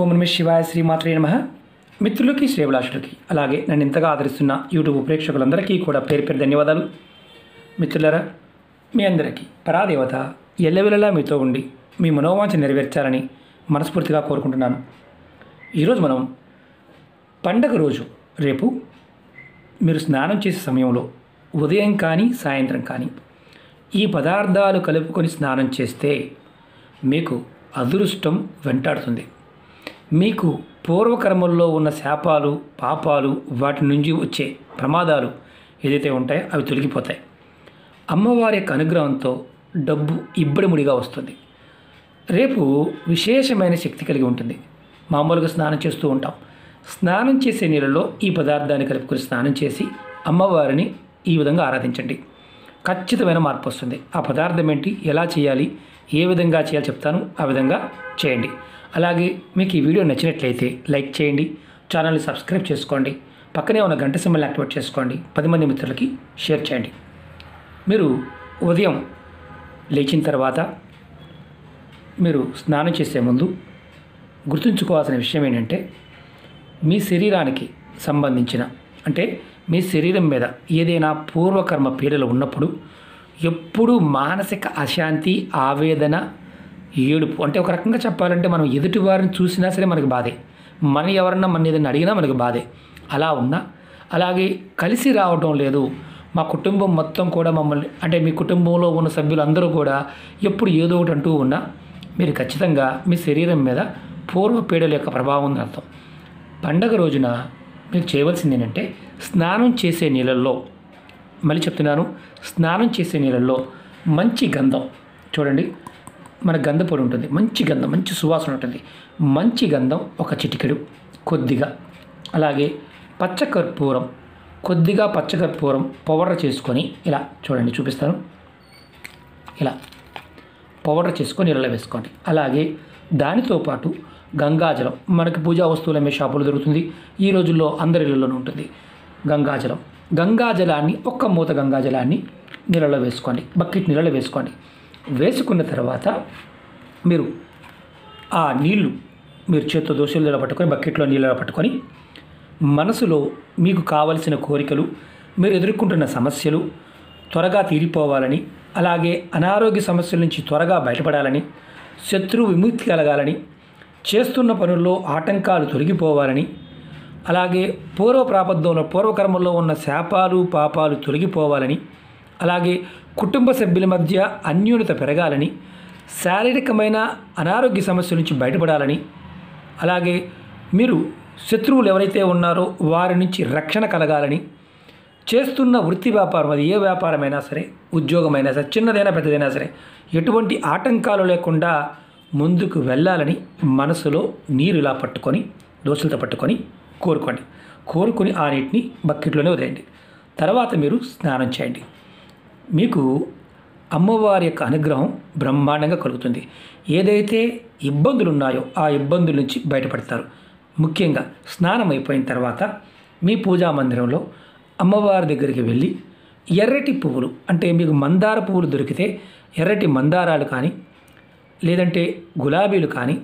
ఓం నమ శివాయ శ్రీమాత్రే నమ. మిత్రులకి శ్రేభిలాషులకి అలాగే నన్ను ఇంతగా ఆదరిస్తున్న యూట్యూబ్ ప్రేక్షకులందరికీ కూడా పేరు పేరు ధన్యవాదాలు. మిత్రులరా మీ అందరికీ పరాదేవత ఎల్లవెల్లలా మీతో ఉండి మీ మనోవాంఛ నెరవేర్చాలని మనస్ఫూర్తిగా కోరుకుంటున్నాను. ఈరోజు మనం పండగ రోజు రేపు మీరు స్నానం చేసే సమయంలో ఉదయం కానీ సాయంత్రం కానీ ఈ పదార్థాలు కలుపుకొని స్నానం చేస్తే మీకు అదృష్టం వెంటాడుతుంది. మీకు పూర్వకర్మల్లో ఉన్న శాపాలు పాపాలు వాటి నుంచి వచ్చే ప్రమాదాలు ఏదైతే ఉంటాయో అవి తొలగిపోతాయి. అమ్మవారి యొక్క అనుగ్రహంతో డబ్బు ఇబ్బడిముడిగా వస్తుంది. రేపు విశేషమైన శక్తి కలిగి ఉంటుంది. మామూలుగా స్నానం చేస్తూ ఉంటాం. స్నానం చేసే నీళ్ళలో ఈ పదార్థాన్ని కలుపుకొని స్నానం చేసి అమ్మవారిని ఈ విధంగా ఆరాధించండి. ఖచ్చితమైన మార్పు వస్తుంది. ఆ పదార్థం ఏంటి? ఎలా చేయాలి? ఏ విధంగా చేయాలి చెప్తాను. ఆ విధంగా చేయండి. అలాగే మీకు ఈ వీడియో నచ్చినట్లయితే లైక్ చేయండి ఛానల్ని సబ్స్క్రైబ్ చేసుకోండి పక్కనే ఉన్న గంట సింబల్ యాక్టివేట్ చేసుకోండి పది మంది మిత్రులకి షేర్ చేయండి. మీరు ఉదయం లేచిన తర్వాత మీరు స్నానం చేసే ముందు గుర్తుంచుకోవాల్సిన విషయం ఏంటంటే మీ శరీరానికి సంబంధించిన అంటే మీ శరీరం మీద ఏదైనా పూర్వకర్మ పీడలు ఉన్నప్పుడు ఎప్పుడూ మానసిక అశాంతి ఆవేదన ఏడుపు. అంటే ఒక రకంగా చెప్పాలంటే మనం ఎదుటి వారిని చూసినా సరే మనకి బాధే. మన ఎవరన్నా మన ఏదైనా అడిగినా మనకి బాధే. అలా ఉన్నా అలాగే కలిసి రావడం లేదు. మా కుటుంబం మొత్తం కూడా మమ్మల్ని అంటే మీ కుటుంబంలో ఉన్న సభ్యులందరూ కూడా ఎప్పుడు ఏదో ఒకటి అంటూ ఉన్నా మీరు ఖచ్చితంగా మీ శరీరం మీద పూర్వ పీడల యొక్క ప్రభావం ఉంది అర్థం. పండగ రోజున మీరు చేయవలసింది ఏంటంటే స్నానం చేసే నీళ్ళల్లో మళ్ళీ చెప్తున్నాను స్నానం చేసే నీళ్ళల్లో మంచి గంధం. చూడండి. మన గంధ పొడి ఉంటుంది. మంచి గంధం మంచి సువాసన ఉంటుంది. మంచి గంధం ఒక చిటికెడు కొద్దిగా. అలాగే పచ్చకర్పూరం కొద్దిగా పచ్చకర్పూరం పౌడర్ చేసుకొని ఇలా చూడండి చూపిస్తాను. ఇలా పౌడర్ చేసుకొని నీళ్ళలో వేసుకోండి. అలాగే దానితో పాటు గంగాజలం. మనకి పూజా వస్తువులు అమ్మే షాపులో దొరుకుతుంది. ఈ రోజుల్లో అందరి ఇళ్ళలోనూ ఉంటుంది గంగాజలం. గంగాజలాన్ని ఒక్క మూత గంగాజలాన్ని నీళ్ళలో వేసుకోండి. బకెట్ నీళ్ళలో వేసుకోండి. వేసుకున్న తర్వాత మీరు ఆ నీళ్ళు మీరు చేత్తో దోశలు పట్టుకొని బకెట్లో నీళ్ళలో పట్టుకొని మనసులో మీకు కావలసిన కోరికలు మీరు ఎదుర్కొంటున్న సమస్యలు త్వరగా తీరిపోవాలని అలాగే అనారోగ్య సమస్యల నుంచి త్వరగా బయటపడాలని శత్రు విముక్తి కలగాలని చేస్తున్న పనుల్లో ఆటంకాలు తొలగిపోవాలని అలాగే పూర్వ ప్రాబద్ధంలో పూర్వకర్మల్లో ఉన్న శాపాలు పాపాలు తొలగిపోవాలని అలాగే కుటుంబ సభ్యుల మధ్య అన్యూనత పెరగాలని శారీరకమైన అనారోగ్య సమస్యల నుంచి బయటపడాలని అలాగే మీరు శత్రువులు ఎవరైతే ఉన్నారో వారి నుంచి రక్షణ కలగాలని చేస్తున్న వృత్తి వ్యాపారం అది ఏ వ్యాపారమైనా సరే ఉద్యోగమైనా సరే చిన్నదైనా పెద్దదైనా సరే ఎటువంటి ఆటంకాలు లేకుండా ముందుకు వెళ్ళాలని మనసులో నీరు ఇలా పట్టుకొని దోశలతో పట్టుకొని కోరుకోండి. కోరుకొని ఆ నీటిని బకెట్లోనే వదిలేయండి. తర్వాత మీరు స్నానం చేయండి. మీకు అమ్మవారి యొక్క అనుగ్రహం బ్రహ్మాండంగా కలుగుతుంది. ఏదైతే ఇబ్బందులు ఉన్నాయో ఆ ఇబ్బందుల నుంచి బయటపడతారు. ముఖ్యంగా స్నానం అయిపోయిన తర్వాత మీ పూజా మందిరంలో అమ్మవారి దగ్గరికి వెళ్ళి ఎర్రటి పువ్వులు అంటే మీకు మందార పువ్వులు దొరికితే ఎర్రటి మందారాలు కానీ లేదంటే గులాబీలు కానీ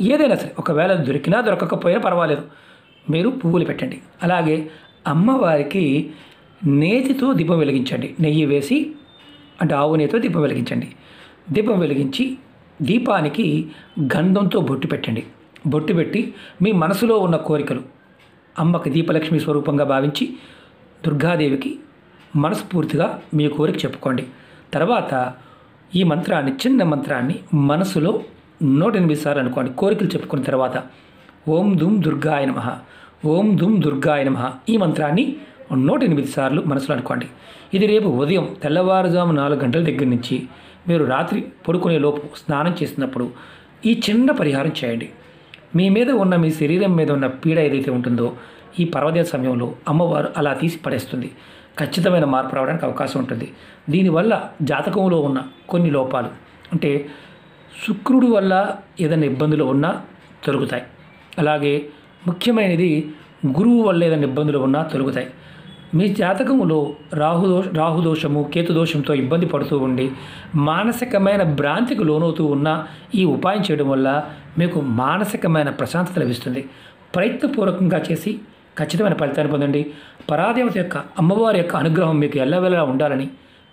ఏదైనా సరే ఒకవేళ దొరికినా దొరకకపోయినా పర్వాలేదు. మీరు పువ్వులు పెట్టండి. అలాగే అమ్మవారికి నేతితో దీపం వెలిగించండి. నెయ్యి వేసి అంటే ఆవు నెయ్యితో దీపం వెలిగించండి. దీపం వెలిగించి దీపానికి గంధంతో బొట్టు పెట్టండి. బొట్టు పెట్టి మీ మనసులో ఉన్న కోరికలు అమ్మకి దీపలక్ష్మి స్వరూపంగా భావించి దుర్గాదేవికి మనస్ఫూర్తిగా మీ కోరిక చెప్పుకోండి. తర్వాత ఈ మంత్రాన్ని చిన్న మంత్రాన్ని మనసులో నూట ఎనిమిది సార్లు అనుకోండి. కోరికలు చెప్పుకున్న తర్వాత ఓం దుమ్ దుర్గాయ నమ. ఓం దుమ్ దుర్గాయ నమ. ఈ మంత్రాన్ని నూట ఎనిమిది సార్లు మనసులో అనుకోండి. ఇది రేపు ఉదయం తెల్లవారుజాము నాలుగు గంటల దగ్గర నుంచి మీరు రాత్రి పడుకునే లోపు స్నానం చేసినప్పుడు ఈ చిన్న పరిహారం చేయండి. మీ మీద ఉన్న మీ శరీరం మీద ఉన్న పీడ ఏదైతే ఉంటుందో ఈ పర్వదే సమయంలో అమ్మవారు అలా తీసి పడేస్తుంది. ఖచ్చితమైన మార్పు రావడానికి అవకాశం ఉంటుంది. దీనివల్ల జాతకంలో ఉన్న కొన్ని లోపాలు అంటే శుక్రుడు వల్ల ఏదైనా ఇబ్బందులు ఉన్నా తొలుగుతాయి. అలాగే ముఖ్యమైనది గురువు వల్ల ఏదైనా ఇబ్బందులు ఉన్నా తొలుగుతాయి. మీ జాతకములో రాహుదోష రాహుదోషము కేతుదోషంతో ఇబ్బంది పడుతూ ఉండి మానసికమైన భ్రాంతికి లోనవుతూ ఉన్న ఈ ఉపాయం చేయడం వల్ల మీకు మానసికమైన ప్రశాంతత లభిస్తుంది. ప్రయత్నపూర్వకంగా చేసి ఖచ్చితమైన ఫలితాన్ని పొందండి. పరాదేవత యొక్క అమ్మవారి యొక్క అనుగ్రహం మీకు ఎల్లవేళలా ఉండాలని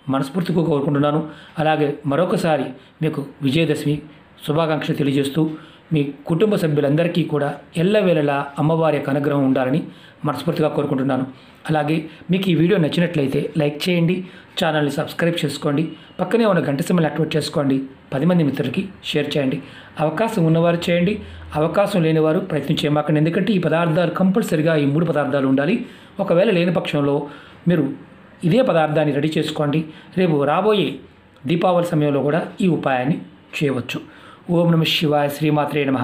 మనస్ఫూర్తిగా కోరుకుంటున్నాను. అలాగే మరొకసారి మీకు విజయదశమి శుభాకాంక్షలు తెలియజేస్తూ మీ కుటుంబ సభ్యులందరికీ కూడా ఎల్లవేళలా అమ్మవారి యొక్క అనుగ్రహం ఉండాలని మనస్ఫూర్తిగా కోరుకుంటున్నాను. అలాగే మీకు ఈ వీడియో నచ్చినట్లయితే లైక్ చేయండి ఛానల్ని సబ్స్క్రైబ్ చేసుకోండి పక్కనే ఉన్న గంట సింబల్ యాక్టివేట్ చేసుకోండి పది మంది మిత్రులకి షేర్ చేయండి. అవకాశం ఉన్నవారు చేయండి అవకాశం లేనివారు ప్రయత్నం చేయమాకండి. ఎందుకంటే ఈ పదార్థాలు కంపల్సరిగా ఈ మూడు పదార్థాలు ఉండాలి. ఒకవేళ లేని పక్షంలో మీరు ఇదే పదార్థాన్ని రెడీ చేసుకోండి. రేపు రాబోయే దీపావళి సమయంలో కూడా ఈ ఉపాయాన్ని చేయవచ్చు. ఓం నమ శివాయ శ్రీమాత్రే నమ